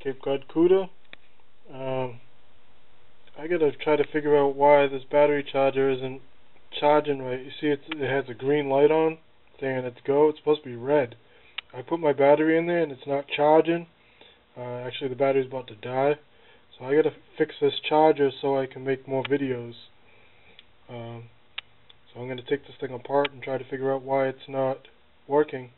Cape Cod CUDA. Um, I gotta try to figure out why this battery charger isn't charging right. You see it has a green light on saying it's go. It's supposed to be red. I put my battery in there and it's not charging. Uh, actually the battery's about to die. So I gotta fix this charger so I can make more videos. Um, so I'm gonna take this thing apart and try to figure out why it's not working.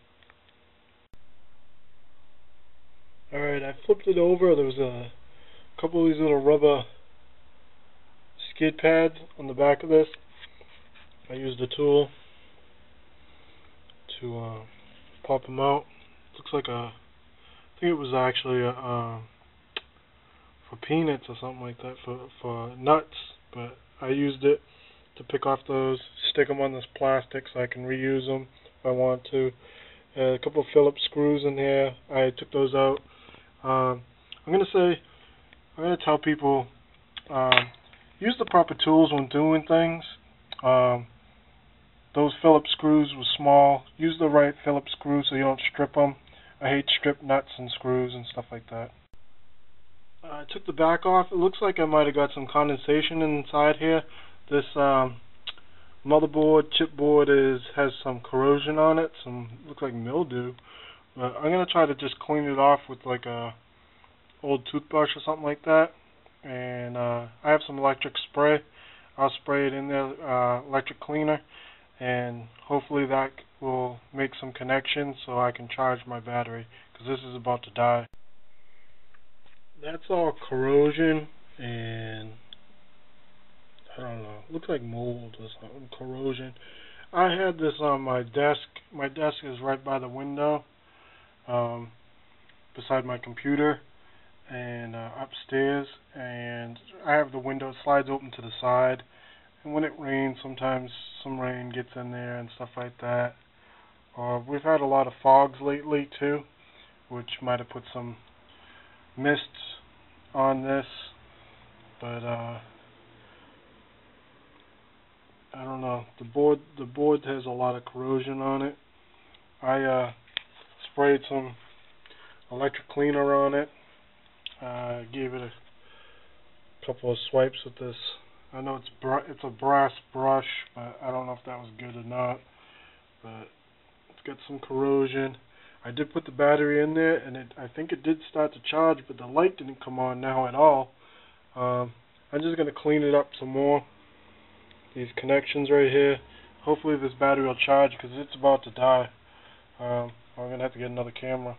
I flipped it over. There was a couple of these little rubber skid pads on the back of this. I used a tool to uh, pop them out. Looks like a, I think it was actually a, uh, for peanuts or something like that, for, for nuts, but I used it to pick off those, stick them on this plastic so I can reuse them if I want to. Uh, a couple of Phillips screws in here. I took those out. Um, I'm gonna say, I'm gonna tell people, um, use the proper tools when doing things. Um, those Phillips screws were small. Use the right Phillips screws so you don't strip them. I hate strip nuts and screws and stuff like that. Uh, I took the back off. It looks like I might have got some condensation inside here. This um, motherboard, chipboard is has some corrosion on it. Some looks like mildew. But I'm gonna try to just clean it off with like a old toothbrush or something like that. And uh, I have some electric spray. I'll spray it in there, uh, electric cleaner and hopefully that will make some connections so I can charge my battery because this is about to die. That's all corrosion and I don't know, looks like mold or something, corrosion. I had this on my desk. My desk is right by the window, um, beside my computer, and uh, upstairs. And I have the window slides open to the side, and when it rains, sometimes some rain gets in there and stuff like that. Uh, we've had a lot of fogs lately too, which might have put some mists on this, but uh, I don't know. The board the board has a lot of corrosion on it. I uh, sprayed some electric cleaner on it. Uh, gave it a couple of swipes with this I know it's br it's a brass brush, but I don't know if that was good or not. But it's got some corrosion. I did put the battery in there, and it I think it did start to charge, but the light didn't come on now at all. Um, I'm just going to clean it up some more. These connections right here. Hopefully this battery will charge because it's about to die. Um, I'm going to have to get another camera.